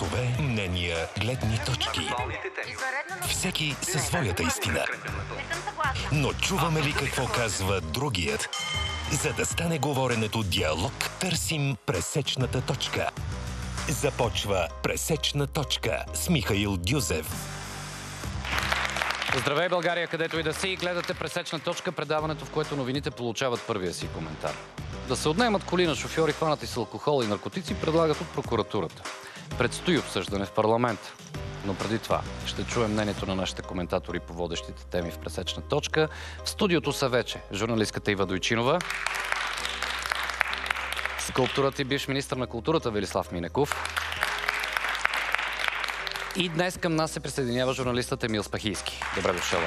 Гласове, мнения, гледни точки. Всеки със своята истина. Но чуваме ли какво казва другият? За да стане говоренето диалог, търсим пресечната точка. Започва пресечна точка с Михаил Дюзев. Здравей, България, където и да си. Гледате пресечна точка, предаването, в което новините получават първия си коментар. Да се отнемат коли на шофьори, хванати с алкохол и наркотици, предлагат от прокуратурата. Предстои обсъждане в парламент. Но преди това ще чуем мнението на нашите коментатори по водещите теми в пресечна точка. В студиото са вече журналистката Ива Дойчинова, скулптурът и бивш министр на културата Велислав Минеков, и днес към нас се присъединява журналистът Емил Спахийски. Добре дошъл.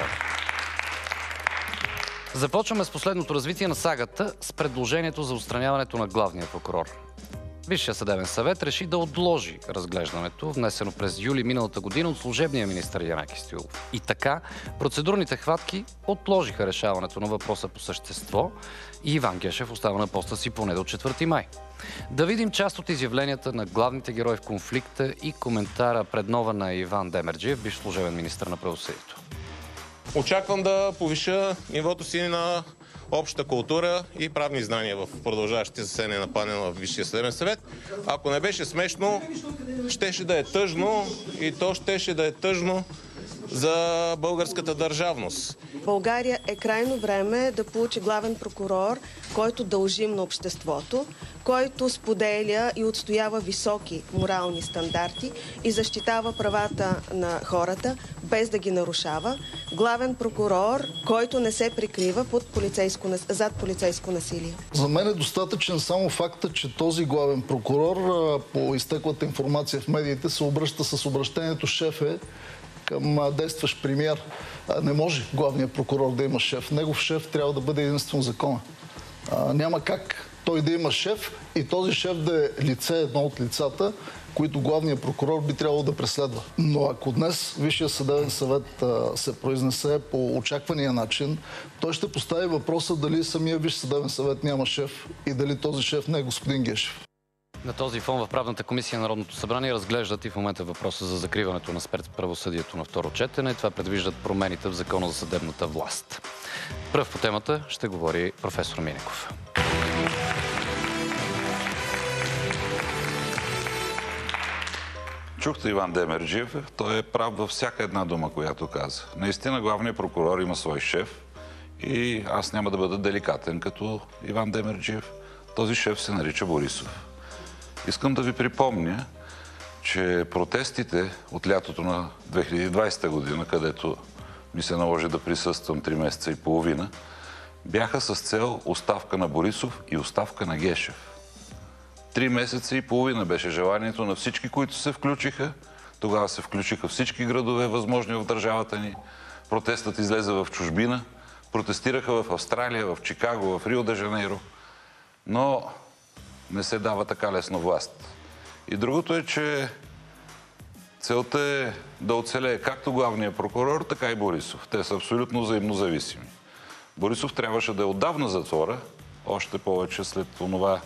Започваме с последното развитие на сагата с предложението за устраняването на главния прокурор. Висшия съдебен съвет реши да отложи разглеждането, внесено през юли миналата година от служебния министр Янаки Стоилов. И така, процедурните хватки отложиха решаването на въпроса по същество и Иван Гешев остава на поста си поне до 4 май. Да видим част от изявленията на главните герои в конфликта и коментара пред нова на Иван Демерджиев, бивш служебен министр на правосъдието. Очаквам да повиша нивото си на обща култура и правни знания в продължаващите заседания на панела в Висшия съдебен съвет. Ако не беше смешно, щеше да е тъжно и то щеше да е тъжно за българската държавност. България е крайно време да получи главен прокурор, който дължим на обществото, който споделя и отстоява високи морални стандарти и защитава правата на хората, без да ги нарушава. Главен прокурор, който не се прикрива под полицейско, зад полицейско насилие. За мен е достатъчен само факта, че този главен прокурор по изтеклата информация в медиите се обръща с обращението шефе към действащ премьер. Не може главният прокурор да има шеф. Негов шеф трябва да бъде единствено закона. Няма как той да има шеф и този шеф да е лице, едно от лицата, които главният прокурор би трябвало да преследва. Но ако днес Висшия съдебен съвет се произнесе по очаквания начин, той ще постави въпроса дали самия Висш съдебен съвет няма шеф и дали този шеф не е господин Гешев. На този фон в правната комисия на Народното събрание разглеждат и в момента въпроса за закриването на правосъдието на второ четене. Това предвиждат промените в закона за съдебната власт. Пръв по темата ще говори професор Минеков. Чухте Иван Демерджиев. Той е прав във всяка една дума, която каза. Наистина главният прокурор има свой шеф и аз няма да бъда деликатен като Иван Демерджиев. Този шеф се нарича Борисов. Искам да ви припомня, че протестите от лятото на 2020 година, където ми се наложи да присъствам 3 месеца и половина, бяха с цел оставка на Борисов и оставка на Гешев. Три месеца и половина беше желанието на всички, които се включиха. Тогава се включиха всички градове, възможни в държавата ни. Протестът излезе в чужбина. Протестираха в Австралия, в Чикаго, в Рио де Жанейро. Но не се дава така лесно власт. И другото е, че целта е да оцелее както главния прокурор, така и Борисов. Те са абсолютно взаимно зависими. Борисов трябваше да е отдавна затвора, още повече след това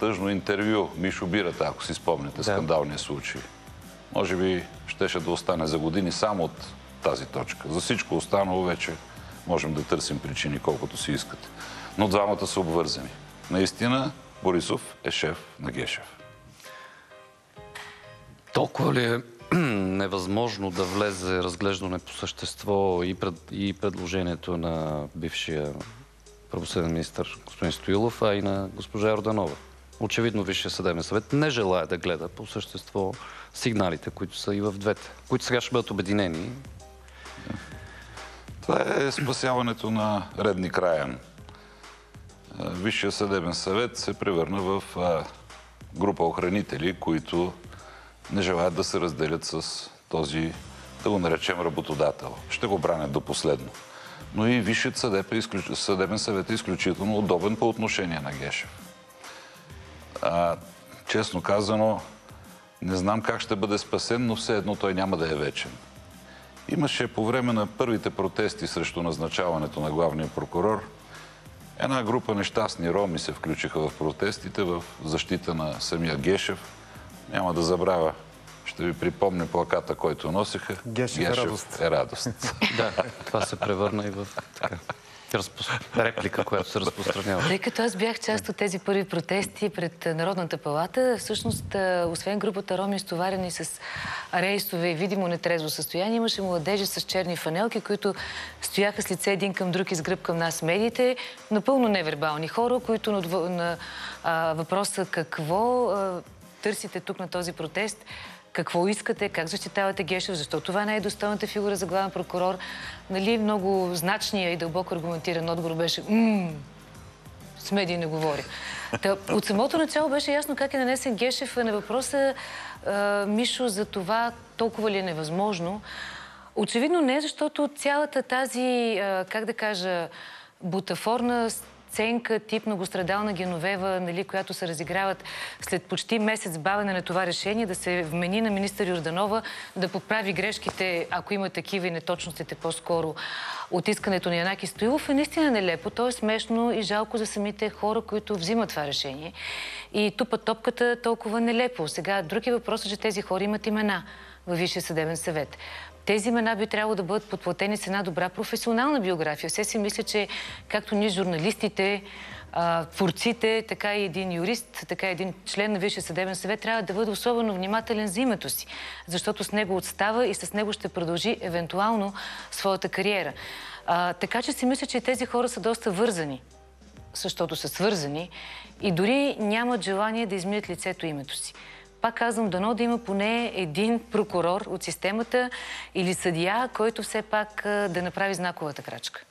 тъжно интервю Мишо Бирата, ако си спомняте, да. скандалния случай. Може би щеше да остане за години само от тази точка. За всичко останало вече можем да търсим причини колкото си искате. Но двамата са обвързани. Наистина, Борисов е шеф на Гешев. Толкова ли е невъзможно да влезе разглеждане по същество и, пред, и предложението на бившия правосъден министр господин Стоилов, а и на госпожа Йорданова? Очевидно Висшия съдебен съвет не желая да гледа по същество сигналите, които са и в двете, които сега ще бъдат обединени. Това е спасяването на Редни Краян. Висшия съдебен съвет се превърна в група охранители, които не желаят да се разделят с този, да го наречем, работодател. Ще го бранят до последно. Но и Висшият съдебен съвет е изключително удобен по отношение на Гешев. А, честно казано, не знам как ще бъде спасен, но все едно той няма да е вечен. Имаше по време на първите протести срещу назначаването на главния прокурор Една група нещастни роми се включиха в протестите в защита на самия Гешев. Няма да забравя Ще ви припомня плаката, който носиха. Гешев, е радост. Е радост. да, това се превърна и в така, реплика, която се разпространява. Тъй като аз бях част от тези първи протести пред Народната палата, всъщност, освен групата роми, стоварени с рейсове и видимо нетрезво състояние, имаше младежи с черни фанелки, които стояха с лице един към друг и с гръб към нас медиите, напълно невербални хора, които на, на а, въпроса какво а, търсите тук на този протест, какво искате, как защитавате Гешев, защо това не е достойната фигура за главен прокурор. Нали, много значния и дълбоко аргументиран отговор беше с медии не говори. Та, от самото начало беше ясно как е нанесен Гешев на въпроса Мишо за това толкова ли е невъзможно. Очевидно не, защото цялата тази, как да кажа, бутафорна сценка, тип многострадална Геновева, нали, която се разиграват след почти месец бавене на това решение, да се вмени на министър Йорданова да поправи грешките, ако има такива и неточностите по-скоро от искането на Янаки Стоилов, е наистина нелепо. То е смешно и жалко за самите хора, които взимат това решение. И тупат топката толкова нелепо. Сега, други въпрос е, че тези хора имат имена във Висшия съдебен съвет. Тези имена би трябвало да бъдат подплатени с една добра професионална биография. Все си мисля, че както ние журналистите, творците, така и един юрист, така и един член на Висшия съдебен съвет трябва да бъде особено внимателен за името си, защото с него отстава и с него ще продължи евентуално своята кариера. А, така че си мисля, че тези хора са доста вързани, защото са свързани и дори нямат желание да измият лицето името си пак казвам, дано да има поне един прокурор от системата или съдия, който все пак да направи знаковата крачка.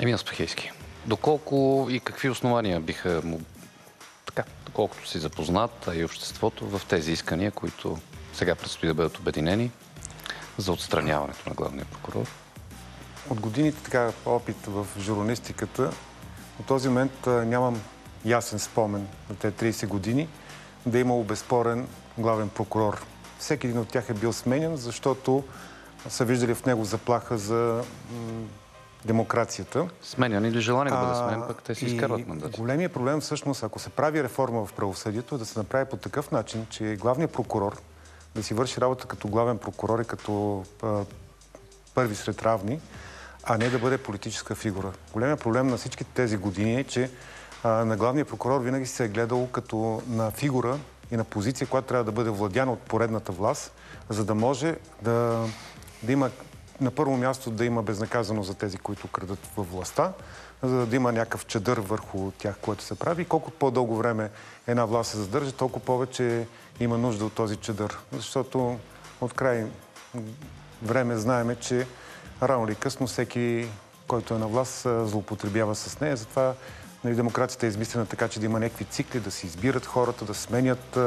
Емина Спахейски, доколко и какви основания биха му, така, доколкото си запознат, а и обществото в тези искания, които сега предстои да бъдат обединени за отстраняването на главния прокурор? От годините така опит в журналистиката, от този момент нямам ясен спомен на тези 30 години – да е имало безспорен главен прокурор. Всеки един от тях е бил сменен, защото са виждали в него заплаха за демокрацията. Сменян или желание да бъде сменен, пък те си изкарват мандати. Големият проблем всъщност, ако се прави реформа в правосъдието, е да се направи по такъв начин, че главният прокурор да си върши работа като главен прокурор и като а, първи сред равни, а не да бъде политическа фигура. Големият проблем на всичките тези години е, че на главния прокурор винаги се е гледал като на фигура и на позиция, която трябва да бъде владяна от поредната власт, за да може да, да има на първо място да има безнаказано за тези, които крадат във властта, за да има някакъв чадър върху тях, което се прави. И колкото по-дълго време една власт се задържа, толкова повече има нужда от този чадър. Защото от край време знаеме, че рано или късно всеки, който е на власт, злоупотребява с нея. Затова Нали, демокрацията е измислена така, че да има някакви цикли, да се избират хората, да сменят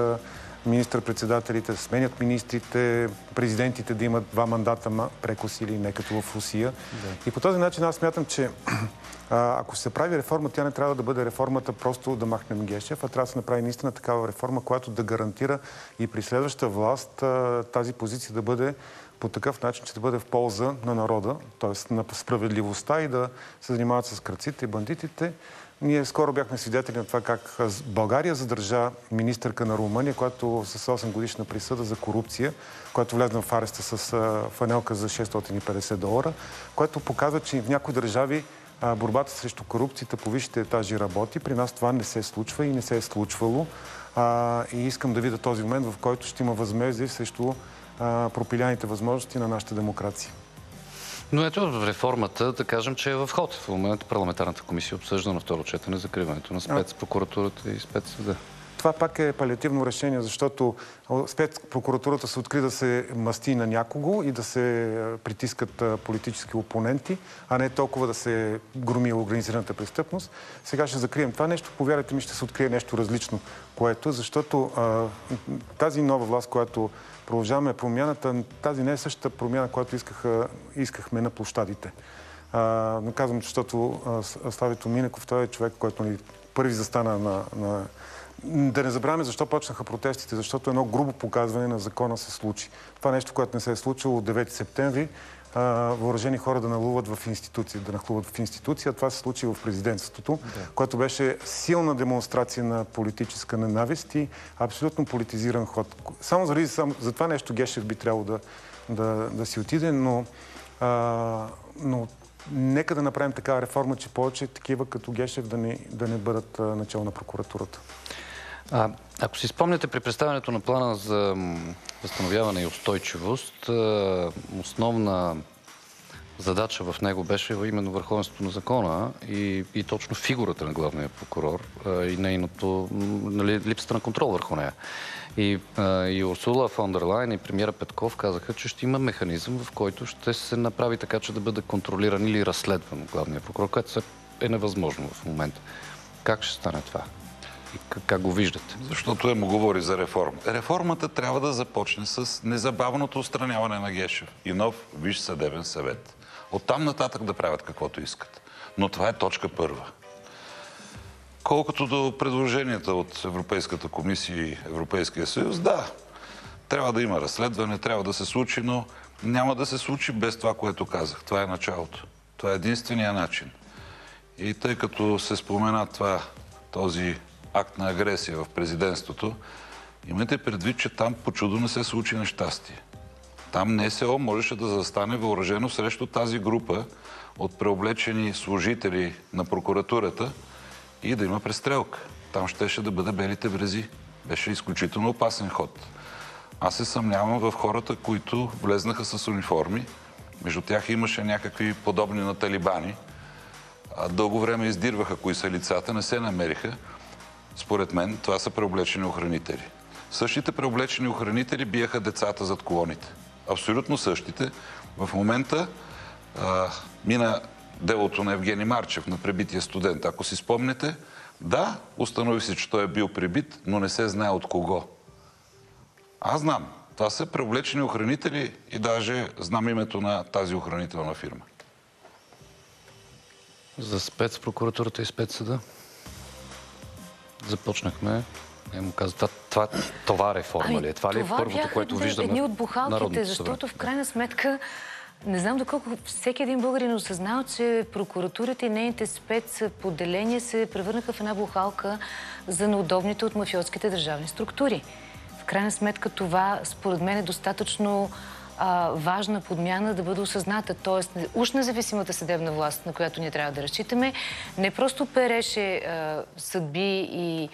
министър-председателите, да сменят министрите, президентите да имат два мандата прекоси или не като в Русия. Да. И по този начин аз смятам, че а, ако се прави реформа, тя не трябва да бъде реформата просто да махнем Гешев, а трябва да се направи наистина такава реформа, която да гарантира и при следващата власт а, тази позиция да бъде по такъв начин, че да бъде в полза на народа, т.е. на справедливостта и да се занимават с кръците и бандитите, ние скоро бяхме свидетели на това как България задържа министърка на Румъния, която с 8 годишна присъда за корупция, която влезна в ареста с фанелка за 650 долара, което показва, че в някои държави борбата срещу корупцията по висшите етажи работи. При нас това не се случва и не се е случвало. и искам да видя този момент, в който ще има възмездие срещу пропиляните възможности на нашата демокрация. Но ето реформата, да кажем, че е в ход. В момента парламентарната комисия обсъжда на второ четене закриването на спецпрокуратурата и спецсъда. Това пак е палиативно решение, защото спецпрокуратурата се откри да се масти на някого и да се притискат политически опоненти, а не толкова да се громи организираната престъпност. Сега ще закрием това нещо. Повярвайте ми, ще се открие нещо различно, което, защото а, тази нова власт, която продължаваме промяната, тази не е същата промяна, която искахме на площадите. А, но казвам, защото Славито Минеков, той е човек, който ни първи застана на, на да не забравяме защо почнаха протестите, защото едно грубо показване на закона се случи. Това нещо, което не се е случило от 9 септември, въоръжени хора да налуват в институция, да нахлуват в институция. Това се случи в президентството, да. което беше силна демонстрация на политическа ненавист и абсолютно политизиран ход. Само заради само, за това нещо Гешев би трябвало да, да, да си отиде, но, а, но нека да направим такава реформа, че повече такива като Гешев да не, да не бъдат начало на прокуратурата. А, ако си спомняте при представянето на плана за възстановяване и устойчивост, основна задача в него беше именно върховенството на закона и, и точно фигурата на главния прокурор и нейното, нали, липсата на контрол върху нея. И, и Урсула фон дер и премиера Петков казаха, че ще има механизъм, в който ще се направи така, че да бъде контролиран или разследван главния прокурор, което е невъзможно в момента. Как ще стане това? И как го виждате? Защото е му говори за реформа. Реформата трябва да започне с незабавното устраняване на Гешев и нов Виж съдебен съвет. Оттам нататък да правят каквото искат. Но това е точка първа. Колкото до предложенията от Европейската комисия и Европейския съюз, да, трябва да има разследване, трябва да се случи, но няма да се случи без това, което казах. Това е началото. Това е единствения начин. И тъй като се спомена това, този акт на агресия в президентството, имайте предвид, че там по чудо не се случи нещастие. Там НСО можеше да застане въоръжено срещу тази група от преоблечени служители на прокуратурата и да има престрелка. Там щеше да бъде белите брези. Беше изключително опасен ход. Аз се съмнявам в хората, които влезнаха с униформи. Между тях имаше някакви подобни на талибани. Дълго време издирваха кои са лицата, не се намериха. Според мен това са преоблечени охранители. Същите преоблечени охранители биеха децата зад колоните. Абсолютно същите. В момента а, мина делото на Евгений Марчев, на пребития студент. Ако си спомнете, да, установи се, че той е бил прибит, но не се знае от кого. Аз знам. Това са преоблечени охранители и даже знам името на тази охранителна фирма. За спецпрокуратурата и спецсъда? Започнахме я му каза, това, това, това реформа ами, ли е? Това ли е първото, което виждаме едни от бухалките, защото в крайна сметка не знам доколко всеки един българин осъзнава, че прокуратурата и нейните спецподеления се превърнаха в една бухалка за неудобните от мафиотските държавни структури. В крайна сметка това, според мен, е достатъчно важна подмяна да бъде осъзната. Тоест, уж независимата съдебна власт, на която ние трябва да разчитаме, не просто переше съдби и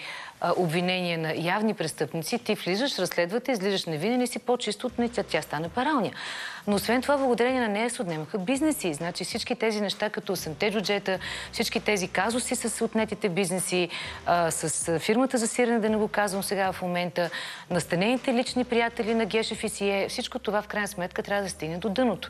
обвинения на явни престъпници, ти влизаш, разследвате, излизаш невинен и си по-чисто от тя, тя стане паралния. Но освен това, благодарение на нея се отнемаха бизнеси. Значи всички тези неща, като Санте Джуджета, всички тези казуси с отнетите бизнеси, а, с фирмата за сирене, да не го казвам сега в момента, настанените лични приятели на Гешев и Сие, всичко това в крайна сметка трябва да стигне до дъното.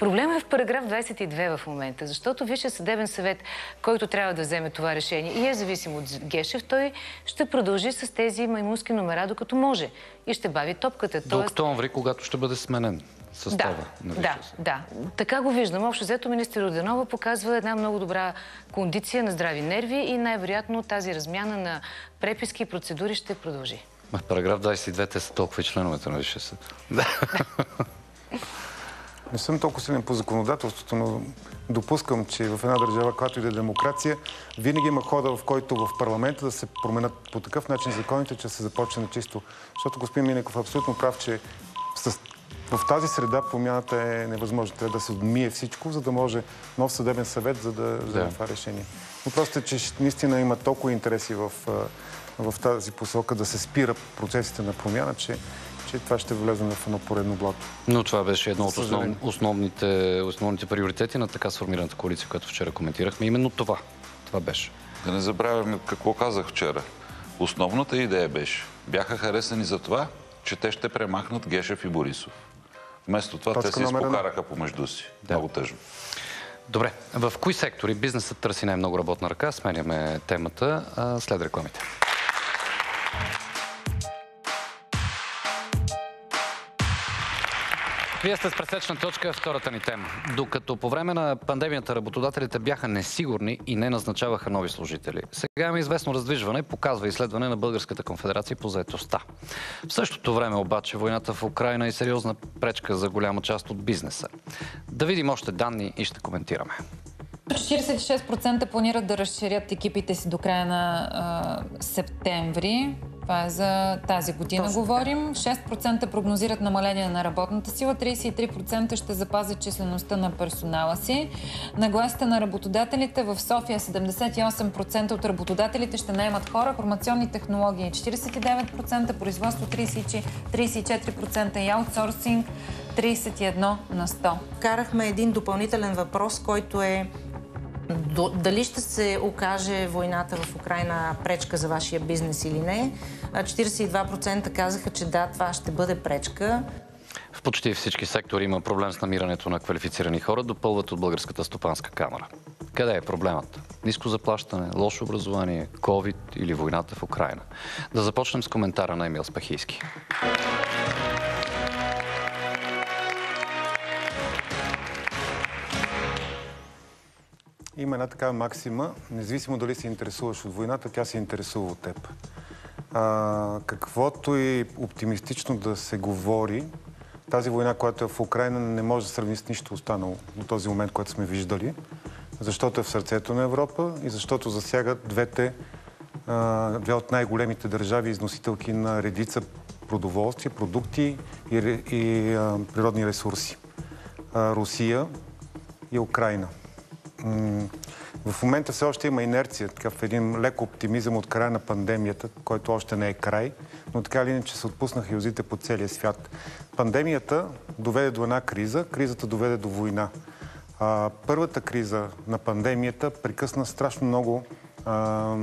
Проблема е в параграф 22 в момента, защото Висше съдебен съвет, който трябва да вземе това решение и е зависим от Гешев, той ще продължи с тези маймунски номера, докато може и ще бави топката. До октомври, когато ще бъде сменен състава да, на Да, да. Така го виждам. Общо взето министър Роденова показва една много добра кондиция на здрави нерви и най-вероятно тази размяна на преписки и процедури ще продължи. Параграф 22 те са толкова и членовете на Висшия съд. Да. Не съм толкова силен по законодателството, но допускам, че в една държава, която и да е демокрация, винаги има хода, в който в парламента да се променят по такъв начин законите, че се започне на чисто. Защото господин Минеков е абсолютно прав, че с в тази среда промяната е невъзможна. Трябва да се отмие всичко, за да може нов съдебен съвет, за да вземе да. това решение. Но просто е, че наистина има толкова интереси в, в тази посока да се спира процесите на промяна, че че това ще влезе в едно поредно блато. Но това беше едно от основ... основните, основните приоритети на така сформираната коалиция, която вчера коментирахме. Именно това. Това беше. Да не забравяме какво казах вчера. Основната идея беше. Бяха харесани за това, че те ще премахнат Гешев и Борисов. Вместо това Точка те се изпокараха помежду си. Да. Много тъжно. Добре. В кои сектори бизнесът търси най-много работна ръка? Сменяме темата след рекламите. Вие сте с пресечна точка втората ни тема. Докато по време на пандемията работодателите бяха несигурни и не назначаваха нови служители. Сега има известно раздвижване, показва изследване на Българската конфедерация по заетостта. В същото време обаче войната в Украина е сериозна пречка за голяма част от бизнеса. Да видим още данни и ще коментираме. 46% планират да разширят екипите си до края на а, септември. Това е за тази година Точно говорим. 6% прогнозират намаление на работната сила, 33% ще запазят числеността на персонала си. Нагласите на работодателите в София 78% от работодателите ще наемат хора, информационни технологии 49%, производство 34% и аутсорсинг 31 на 100. Карахме един допълнителен въпрос, който е дали ще се окаже войната в Украина пречка за вашия бизнес или не. 42% казаха, че да, това ще бъде пречка. В почти всички сектори има проблем с намирането на квалифицирани хора, допълват от Българската стопанска камера. Къде е проблемът? Ниско заплащане, лошо образование, COVID или войната в Украина? Да започнем с коментара на Емил Спахийски. Има една такава максима, независимо дали се интересуваш от войната, тя се интересува от теб. А, каквото и оптимистично да се говори, тази война, която е в Украина, не може да сравни с нищо останало до този момент, който сме виждали, защото е в сърцето на Европа и защото засяга двете, а, две от най-големите държави, износителки на редица продоволствия, продукти и, и а, природни ресурси. Русия и Украина в момента все още има инерция, такъв един лек оптимизъм от края на пандемията, който още не е край, но така или иначе се отпуснаха юзите по целия свят. Пандемията доведе до една криза, кризата доведе до война. А, първата криза на пандемията прекъсна страшно много а,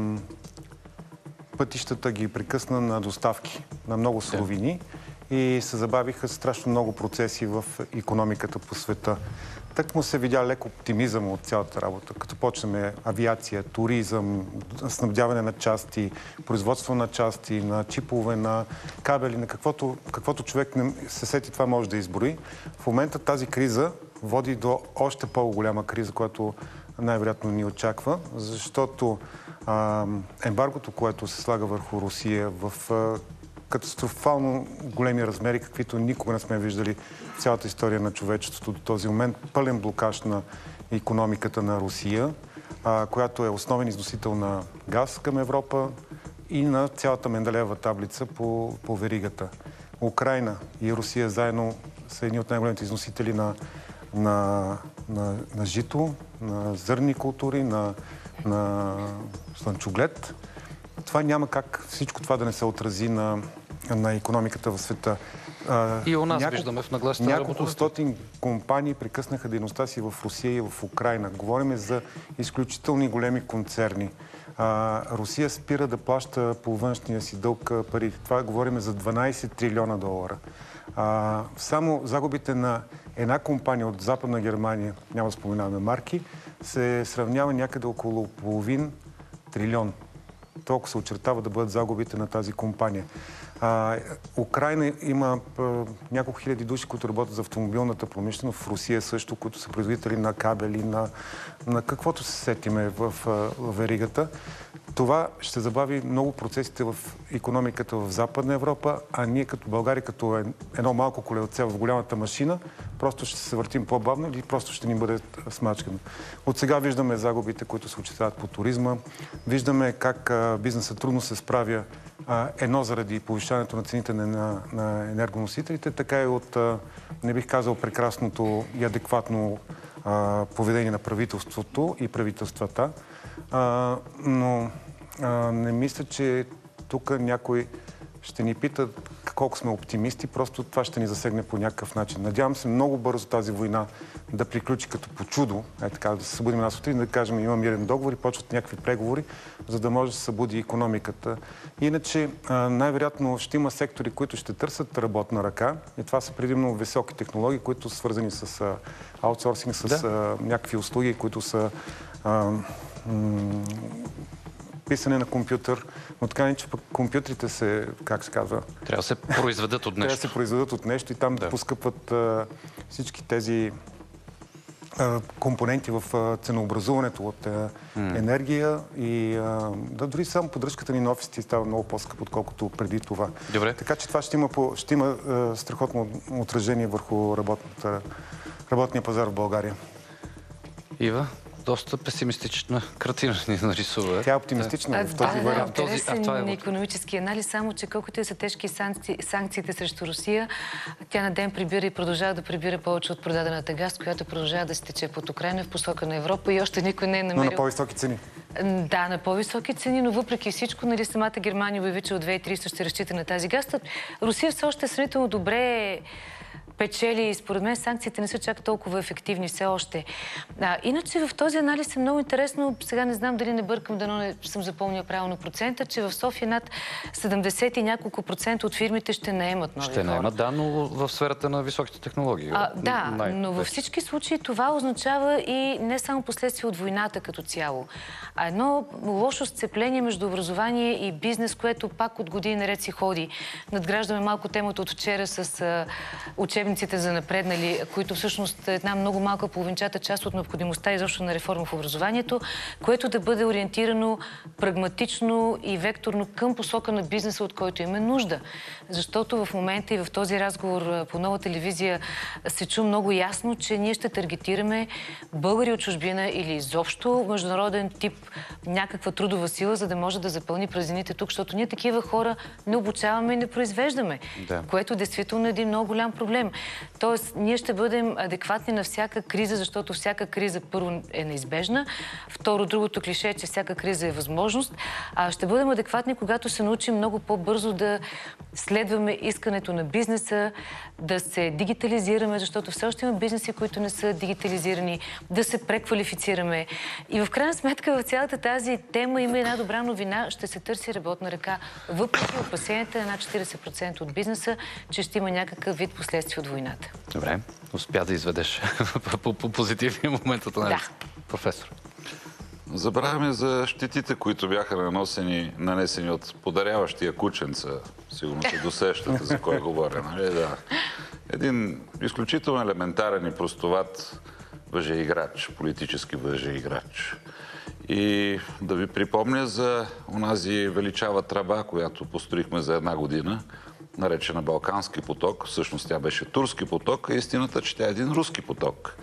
пътищата ги прекъсна на доставки на много суровини и се забавиха страшно много процеси в економиката по света. Так му се видя лек оптимизъм от цялата работа. Като почнем авиация, туризъм, снабдяване на части, производство на части, на чипове, на кабели, на каквото, каквото човек не се сети, това може да изброи. В момента тази криза води до още по-голяма криза, която най-вероятно ни очаква, защото а, ембаргото, което се слага върху Русия в катастрофално големи размери, каквито никога не сме виждали в цялата история на човечеството до този момент. Пълен блокаж на економиката на Русия, а, която е основен износител на газ към Европа и на цялата Менделеева таблица по, по веригата. Украина и Русия заедно са едни от най-големите износители на, на, на, на жито, на зърни култури, на, на слънчоглед това няма как всичко това да не се отрази на, на економиката в света. И у нас няколко, виждаме в нагласите Няколко стотин компании прекъснаха дейността си в Русия и в Украина. Говориме за изключителни големи концерни. А, Русия спира да плаща по външния си дълг пари. Това говориме за 12 трилиона долара. А, само загубите на една компания от Западна Германия, няма да споменаваме марки, се сравнява някъде около половин трилион толкова се очертава да бъдат загубите на тази компания. А, Украина има а, няколко хиляди души, които работят за автомобилната промишленост, в Русия също, които са производители на кабели, на, на каквото се сетиме в, в веригата. Това ще забави много процесите в економиката в Западна Европа, а ние като България, като едно малко колелце в голямата машина, просто ще се въртим по-бавно или просто ще ни бъде смачкано. От сега виждаме загубите, които се очетават по туризма. Виждаме как бизнесът трудно се справя едно заради повишаването на цените на, енергоносителите, така и от, не бих казал, прекрасното и адекватно поведение на правителството и правителствата. но не мисля, че тук някой ще ни пита колко сме оптимисти, просто това ще ни засегне по някакъв начин. Надявам се много бързо тази война да приключи като по чудо, е така, да се събудим една сутрин, да кажем има мирен договор и почват някакви преговори, за да може да се събуди економиката. Иначе най-вероятно ще има сектори, които ще търсят работна ръка и това са предимно високи технологии, които са свързани с аутсорсинг, с да. някакви услуги, които са писане на компютър, но така не, че пък компютрите се, как се казва... Трябва да се произведат от нещо. Трябва да се произведат от нещо и там да поскъпват а, всички тези компоненти в ценообразуването от mm. енергия и да, дори само поддръжката ни на офисите става много по-скъп, отколкото преди това. Добре. Така че това ще има, по, ще има страхотно отражение върху работния пазар в България. Ива? Доста песимистична картина ни нарисува. Тя е оптимистична да. в този вариант. Да, това е економически анализ, само че колкото и са тежки санкции, санкциите срещу Русия, тя на ден прибира и продължава да прибира повече от продадената газ, която продължава да се тече под Украина в посока на Европа и още никой не е намерил... Но на по-високи цени. Да, на по-високи цени, но въпреки всичко, нали, самата Германия обяви, че от 2300 ще разчита на тази газ. Русия все още е сравнително добре печели. Според мен санкциите не са чак толкова ефективни все още. А, иначе в този анализ е много интересно, сега не знам дали не бъркам, дано не съм запомнила правилно процента, че в София над 70 и няколко процента от фирмите ще наемат нови Ще наемат, да, но в сферата на високите технологии. А, да, най- но във всички случаи това означава и не само последствия от войната като цяло, а едно лошо сцепление между образование и бизнес, което пак от години наред си ходи. Надграждаме малко темата от вчера с а, учебниците за напреднали, които всъщност е една много малка половинчата част от необходимостта изобщо на реформа в образованието, което да бъде ориентирано прагматично и векторно към посока на бизнеса, от който има нужда. Защото в момента и в този разговор по нова телевизия се чу много ясно, че ние ще таргетираме българи от чужбина или изобщо международен тип някаква трудова сила, за да може да запълни празнините тук, защото ние такива хора не обучаваме и не произвеждаме, да. което действително е един много голям проблем. Тоест, ние ще бъдем адекватни на всяка криза, защото всяка криза първо е неизбежна. Второ, другото клише е, че всяка криза е възможност. А ще бъдем адекватни, когато се научим много по-бързо да следваме искането на бизнеса, да се дигитализираме, защото все още има бизнеси, които не са дигитализирани, да се преквалифицираме. И в крайна сметка в цялата тази тема има една добра новина. Ще се търси работна ръка, въпреки опасенията на 40% от бизнеса, че ще има някакъв вид последствия от войната. Добре, успя да изведеш по, по позитивния момент от анализ. Да. Професор. Забравяме за щетите, които бяха наносени, нанесени от подаряващия кученца. Сигурно се досещате за кой говоря, нали? Да. Един изключително елементарен и простоват въжеиграч, политически въжеиграч. И да ви припомня за онази величава тръба, която построихме за една година, наречена Балкански поток. Всъщност тя беше турски поток, а истината, че тя е един руски поток.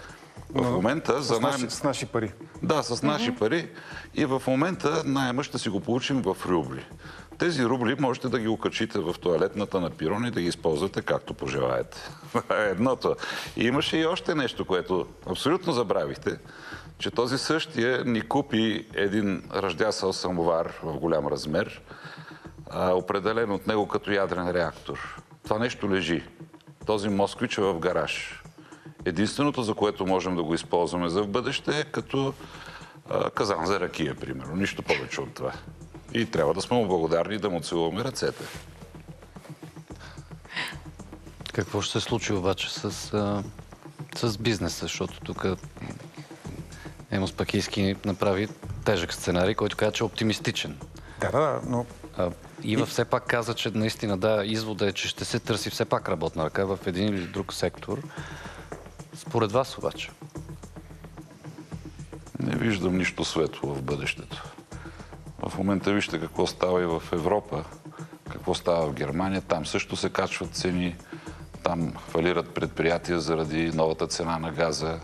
В момента за найем... С наши пари. Да, с наши mm-hmm. пари. И в момента найема ще си го получим в рубли. Тези рубли можете да ги окачите в туалетната на Пирон и да ги използвате както пожелаете. Едното. И имаше и още нещо, което абсолютно забравихте, че този същия ни купи един ръждясъл самовар в голям размер, определен от него като ядрен реактор. Това нещо лежи. Този москвич е в гараж. Единственото, за което можем да го използваме за в бъдеще е като а, казан за ракия, примерно. Нищо повече от това. И трябва да сме му благодарни да му целуваме ръцете. Какво ще се случи обаче с, а, с бизнеса? Защото тук Емос Пакийски направи тежък сценарий, който каза, че е оптимистичен. Да, да, но... А, Ива все пак каза, че наистина, да, извода е, че ще се търси все пак работна ръка в един или друг сектор. Според вас обаче? Не виждам нищо светло в бъдещето. В момента вижте какво става и в Европа, какво става в Германия. Там също се качват цени, там фалират предприятия заради новата цена на газа.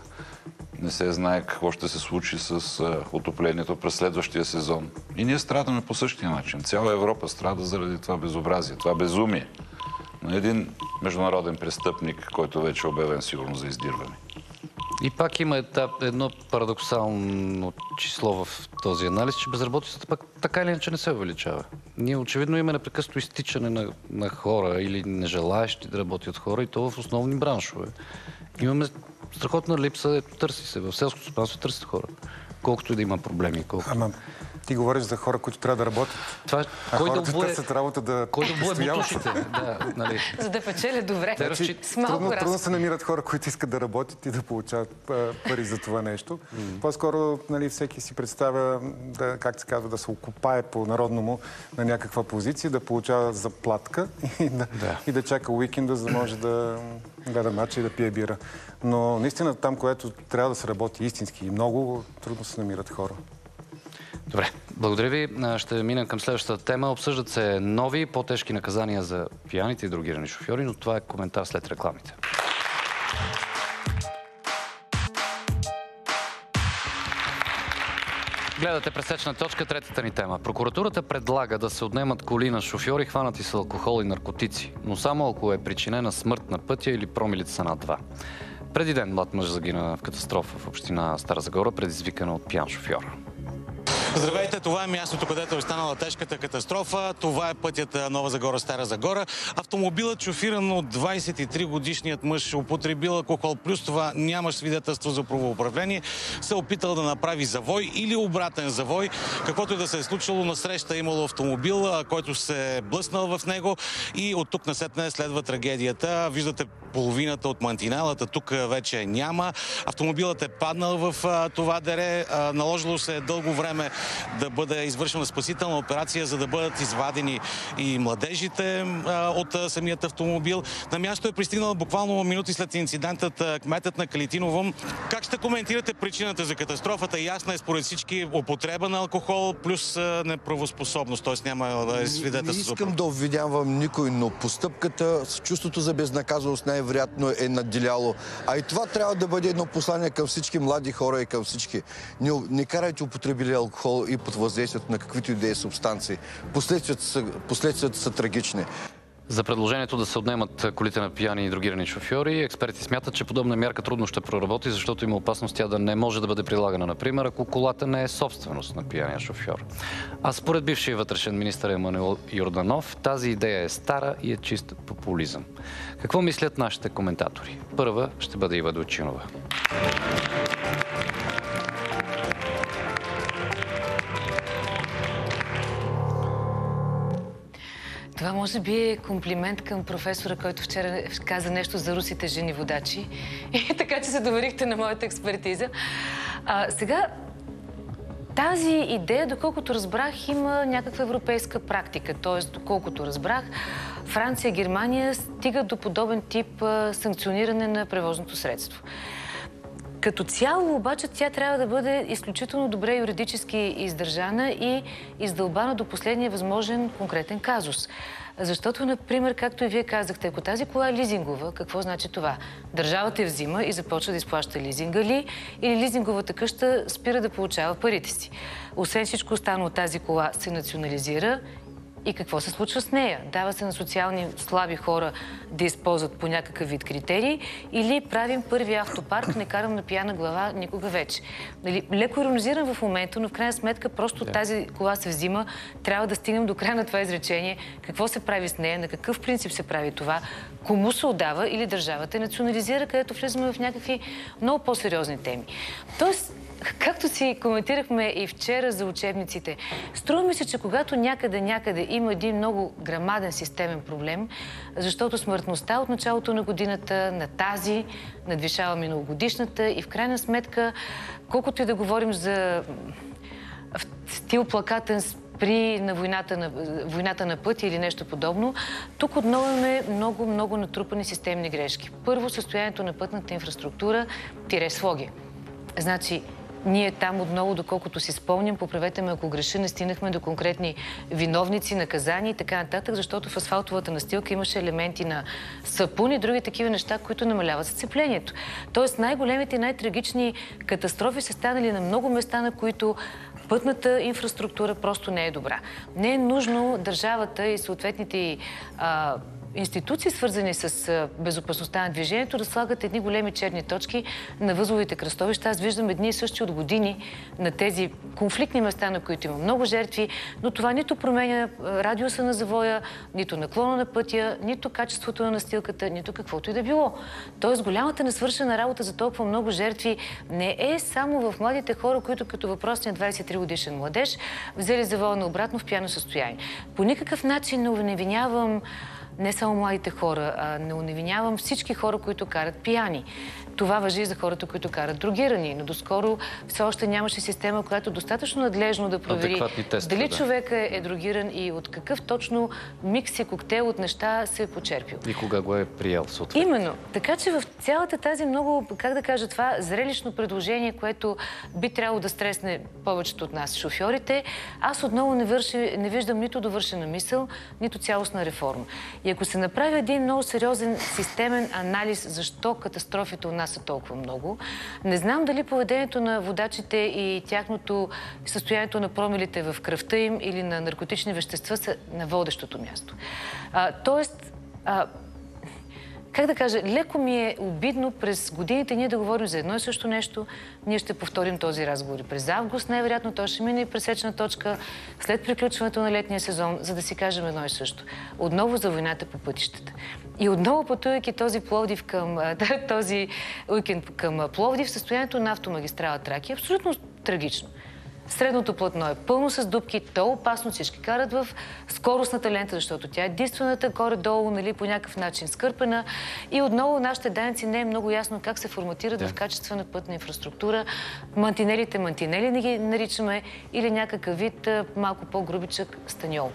Не се знае какво ще се случи с отоплението през следващия сезон. И ние страдаме по същия начин. Цяла Европа страда заради това безобразие, това безумие на един международен престъпник, който вече е обявен сигурно за издирване. И пак има етап, едно парадоксално число в този анализ, че безработицата пък така или иначе не се увеличава. Ние очевидно имаме непрекъснато изтичане на, на хора или нежелаящи да работят хора и то в основни браншове. Имаме страхотна липса, търси се. В селското стопанство търсят хора. Колкото и да има проблеми. Колкото... Ама Ти говориш за хора, които трябва да работят. Това, а кой хората да обуе... търсят работа да Кой да обуе бутушите? да, нали. За да печели добре. Значи, трудно, трудно се намират хора, които искат да работят и да получават пари за това нещо. Mm. По-скоро нали, всеки си представя, да, как се казва, да се окупае по народному на някаква позиция, да получава заплатка и да, да. и да чака уикенда, за да може да гледа матча и да пие бира. Но наистина там, което трябва да се работи истински и много, трудно се намират хора. Добре, благодаря ви. Ще минем към следващата тема. Обсъждат се нови, по-тежки наказания за пияните и другирани шофьори, но това е коментар след рекламите. Гледате пресечна точка, третата ни тема. Прокуратурата предлага да се отнемат коли на шофьори, хванати с алкохол и наркотици, но само ако е причинена смърт на пътя или промилите са над два. Преди ден млад мъж загина в катастрофа в община Стара Загора, предизвикана от пиян шофьор. Здравейте, това е мястото, където е станала тежката катастрофа. Това е пътят Нова Загора, Стара Загора. Автомобилът, шофиран от 23 годишният мъж, употребил алкохол, плюс това няма свидетелство за правоуправление, се е опитал да направи завой или обратен завой, каквото и да се е случило на среща. Имало автомобил, който се е блъснал в него и от тук насетне следва трагедията. Виждате половината от мантиналата, тук вече няма. Автомобилът е паднал в това дере. Наложило се дълго време да бъде извършена спасителна операция, за да бъдат извадени и младежите от самият автомобил. На място е пристигнал буквално минути след инцидентът кметът на Калитиново. Как ще коментирате причината за катастрофата? Ясна е според всички употреба на алкохол плюс неправоспособност, т.е. няма свидетелство. Не искам да обвинявам никой, но постъпката с чувството за безнаказаност най-вероятно е надделяло. А и това трябва да бъде едно послание към всички млади хора и към всички. Не, не карайте употребили алкохол алкохол и под въздействието на каквито и да е субстанции. Последствията са, последствията са трагични. За предложението да се отнемат колите на пияни и другирани шофьори, експерти смятат, че подобна мярка трудно ще проработи, защото има опасност тя да не може да бъде прилагана, например, ако колата не е собственост на пияния шофьор. А според бившия вътрешен министр Емануел Йорданов, тази идея е стара и е чист популизъм. Какво мислят нашите коментатори? Първа ще бъде Ива Дойчинова. Това може би е комплимент към професора, който вчера каза нещо за русите жени водачи. И така, че се доверихте на моята експертиза. А, сега, тази идея, доколкото разбрах, има някаква европейска практика. Т.е. доколкото разбрах, Франция и Германия стигат до подобен тип а, санкциониране на превозното средство. Като цяло обаче тя трябва да бъде изключително добре юридически издържана и издълбана до последния възможен конкретен казус. Защото, например, както и вие казахте, ако тази кола е лизингова, какво значи това? Държавата я взима и започва да изплаща лизинга ли или лизинговата къща спира да получава парите си. Освен всичко останало, тази кола се национализира и какво се случва с нея? Дава се на социални слаби хора да използват по някакъв вид критерии или правим първи автопарк, не карам на пияна глава никога вече. Нали, леко иронизирам в момента, но в крайна сметка просто да. тази кола се взима. Трябва да стигнем до края на това изречение. Какво се прави с нея, на какъв принцип се прави това, кому се отдава или държавата национализира, където влизаме в някакви много по-сериозни теми. Тоест, както си коментирахме и вчера за учебниците, струва ми се, че когато някъде, някъде има един много грамаден системен проблем, защото смъртността от началото на годината, на тази, надвишава миналогодишната и в крайна сметка, колкото и да говорим за стил плакатен при на войната на, войната на пътя или нещо подобно, тук отново имаме много, много натрупани системни грешки. Първо, състоянието на пътната инфраструктура, тире слоги. Значи, ние там отново, доколкото си спомням, поправете ме ако греша, не стигнахме до конкретни виновници, наказания и така нататък, защото в асфалтовата настилка имаше елементи на сапун и други такива неща, които намаляват сцеплението. Тоест най-големите и най-трагични катастрофи са станали на много места, на които пътната инфраструктура просто не е добра. Не е нужно държавата и съответните а, институции, свързани с безопасността на движението, да слагат едни големи черни точки на възловите кръстовища. Аз виждам едни и същи от години на тези конфликтни места, на които има много жертви, но това нито променя радиуса на завоя, нито наклона на пътя, нито качеството на настилката, нито каквото и да било. Тоест, голямата несвършена работа за толкова много жертви не е само в младите хора, които като въпросния 23 годишен младеж взели завоя на обратно в пияно състояние. По никакъв начин не обвинявам не само младите хора, а не уневинявам всички хора, които карат пияни. Това въжи и за хората, които карат другирани. Но доскоро все още нямаше система, която достатъчно надлежно да провери тестове, дали да. човека е другиран и от какъв точно микс и коктейл от неща се е почерпил. И кога го е приел съответно. Именно. Така че в цялата тази много, как да кажа това, зрелищно предложение, което би трябвало да стресне повечето от нас, шофьорите, аз отново не, върши, не виждам нито довършена мисъл, нито цялостна реформа. И ако се направи един много сериозен системен анализ защо катастрофите у нас са толкова много, не знам дали поведението на водачите и тяхното състоянието на промилите в кръвта им или на наркотични вещества са на водещото място. А, тоест, а, как да кажа, леко ми е обидно през годините ние да говорим за едно и също нещо. Ние ще повторим този разговор и през август, най-вероятно той ще мине и пресечна точка след приключването на летния сезон, за да си кажем едно и също. Отново за войната по пътищата. И отново пътувайки този Пловдив към, този уикенд към Пловдив, състоянието на автомагистрала Траки е абсолютно трагично. Средното платно е пълно с дупки, то е опасно, всички карат в скоростната лента, защото тя е единствената горе-долу, нали, по някакъв начин скърпена. И отново нашите данъци не е много ясно как се форматират да. в качествена пътна инфраструктура. Мантинелите мантинели не ги наричаме или някакъв вид малко по-грубичък станьол.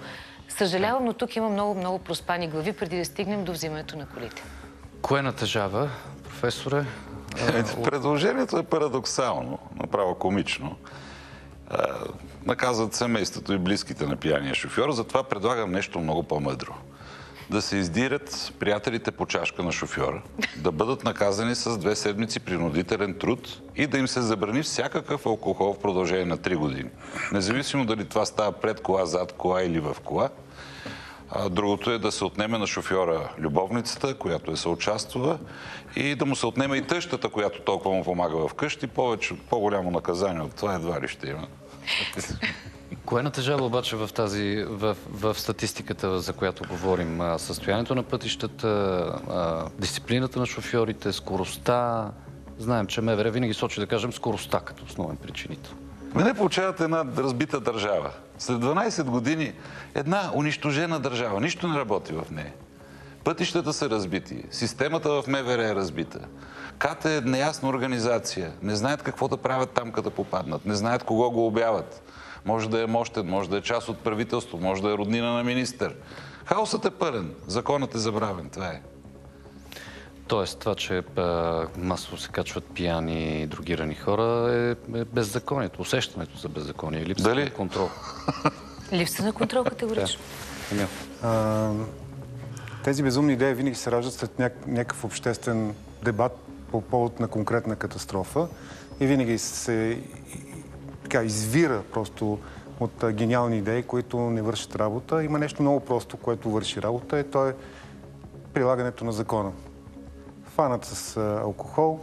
Съжалявам, но тук има много, много проспани глави, преди да стигнем до взимането на колите. Кое натъжава, професоре? Предложението е парадоксално, направо комично наказват семейството и близките на пияния шофьор. Затова предлагам нещо много по-мъдро. Да се издирят приятелите по чашка на шофьора, да бъдат наказани с две седмици принудителен труд и да им се забрани всякакъв алкохол в продължение на три години. Независимо дали това става пред кола, зад кола или в кола. Другото е да се отнеме на шофьора любовницата, която е съучаствала и да му се отнеме и тъщата, която толкова му помага вкъщи. Повече, по-голямо наказание от това едва ли ще има. Кое натежава обаче в, тази, в, в статистиката, за която говорим? Състоянието на пътищата, дисциплината на шофьорите, скоростта. Знаем, че МВР винаги сочи да кажем скоростта като основен причинител. Мене получават една разбита държава. След 12 години една унищожена държава. Нищо не работи в нея. Пътищата са разбити. Системата в МВР е разбита. КАТ е неясна организация. Не знаят какво да правят там, като попаднат. Не знаят кого го обяват. Може да е мощен, може да е част от правителство, може да е роднина на министър. Хаосът е пълен. Законът е забравен. Това е. Тоест, това, че масово се качват пияни и другирани хора е, е беззаконието, усещането за беззаконие, липса Дали? на контрол. Липса на контрол категорично. А, тези безумни идеи винаги се раждат след някакъв обществен дебат по повод на конкретна катастрофа и винаги се така, извира просто от гениални идеи, които не вършат работа. Има нещо много просто, което върши работа и то е прилагането на закона. Фанат с алкохол,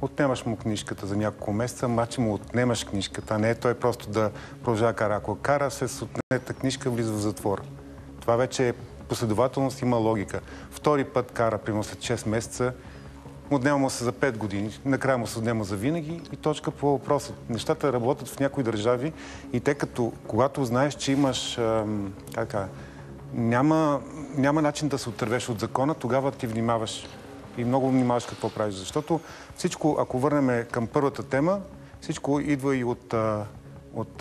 отнемаш му книжката за няколко месеца, мачи му отнемаш книжката, не е той просто да продължава кара. Ако кара с отнета книжка, влиза в затвора. Това вече е последователност, има логика. Втори път кара, примерно след 6 месеца, отнема му се за 5 години, накрая му се отнема за винаги и точка по въпроса. Нещата работят в някои държави и те като, когато знаеш, че имаш, как няма, няма начин да се отървеш от закона, тогава ти внимаваш и много внимаваш какво правиш. Защото всичко, ако върнем към първата тема, всичко идва и от, от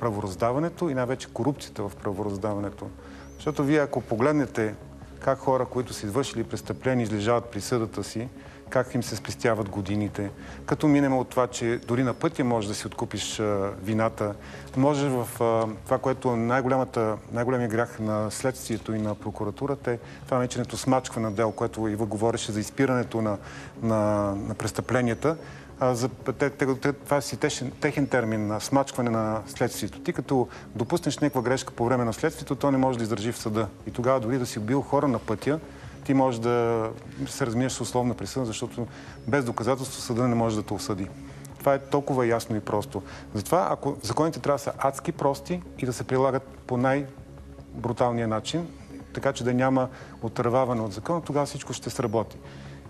правораздаването и най-вече корупцията в правораздаването. Защото вие, ако погледнете как хора, които са извършили престъпления, излежават присъдата си, как им се спестяват годините. Като минем от това, че дори на пътя можеш да си откупиш а, вината, можеш в а, това, което е най-голямата, най-големия грях на следствието и на прокуратурата е това нареченето смачкване на дело, което Ива говореше за изпирането на, на, на престъпленията. за, те, те, това си техен, техен термин на смачкване на следствието. Ти като допуснеш някаква грешка по време на следствието, то не може да издържи в съда. И тогава дори да си убил хора на пътя, ти можеш да се размиеш с условна присъда, защото без доказателство съда не може да те осъди. Това е толкова ясно и просто. Затова, ако законите трябва да са адски прости и да се прилагат по най-бруталния начин, така че да няма отърваване от закона, тогава всичко ще сработи.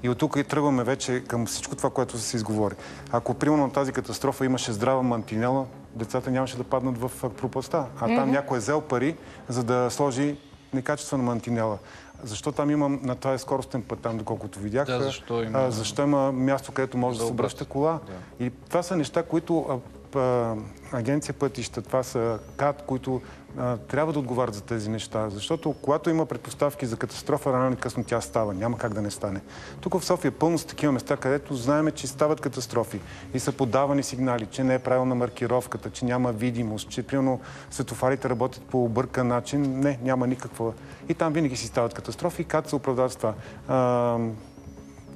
И от тук и тръгваме вече към всичко това, което се изговори. Ако примерно тази катастрофа имаше здрава мантинела, децата нямаше да паднат в пропаста. А там някой е взел пари, за да сложи некачествена мантинела. Защо там има на това е скоростен път, там доколкото видях? Да, защо има... Защо има място, където може да, да се обръща кола? Да. И това са неща, които агенция пътища, това са КАТ, които трябва да отговарят за тези неща. Защото когато има предпоставки за катастрофа, рано или късно тя става. Няма как да не стане. Тук в София е пълно с такива места, където знаеме, че стават катастрофи и са подавани сигнали, че не е правилна маркировката, че няма видимост, че примерно светофарите работят по объркан начин. Не, няма никаква. И там винаги си стават катастрофи. Как се оправдават с това?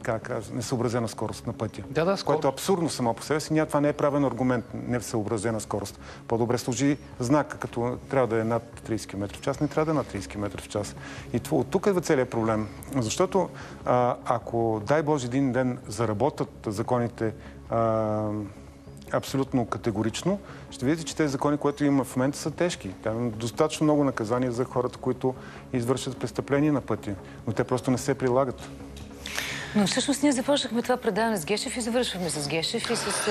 Как кажа, несъобразена скорост на пътя. Да, да, скорост. Което е абсурдно само по себе си. Няма, това не е правен аргумент, несъобразена скорост. По-добре служи знак, като трябва да е над 30 км в час, не трябва да е над 30 км в час. И това, от тук е целият проблем. Защото а, ако, дай Боже, един ден заработат законите а, абсолютно категорично, ще видите, че тези закони, които има в момента, са тежки. Там достатъчно много наказания за хората, които извършат престъпления на пътя, но те просто не се прилагат. Но всъщност ние започнахме това предаване с Гешев и завършваме с Гешев и с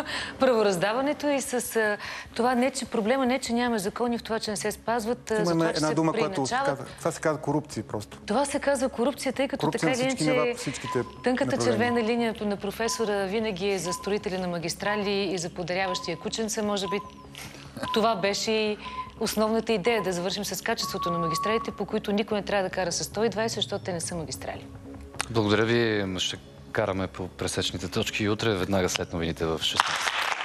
правораздаването и с това не, че проблема не, че нямаме закони в това, че не се спазват, за това, една дума, която това се казва корупция просто. Това се казва корупция, тъй като така или иначе тънката червена линия на професора винаги е за строители на магистрали и за подаряващия кученца. Може би това беше и основната идея да завършим с качеството на магистралите, по които никой не трябва да кара с 120, защото те не са магистрали. Благодаря ви. Ще караме по пресечните точки и утре, веднага след новините в 16.